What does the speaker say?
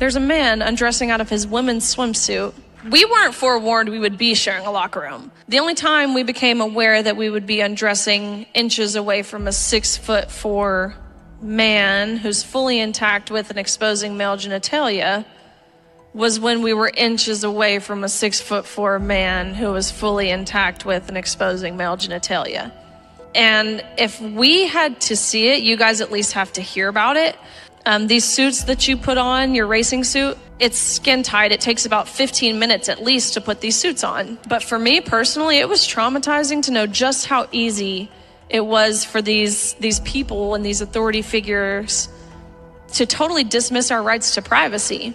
there's a man undressing out of his women's swimsuit. We weren't forewarned we would be sharing a locker room. The only time we became aware that we would be undressing inches away from a six foot four man who's fully intact with an exposing male genitalia was when we were inches away from a six foot four man who was fully intact with an exposing male genitalia. And if we had to see it, you guys at least have to hear about it. Um, these suits that you put on, your racing suit, it's skin tight. It takes about 15 minutes at least to put these suits on. But for me personally, it was traumatizing to know just how easy it was for these these people and these authority figures to totally dismiss our rights to privacy.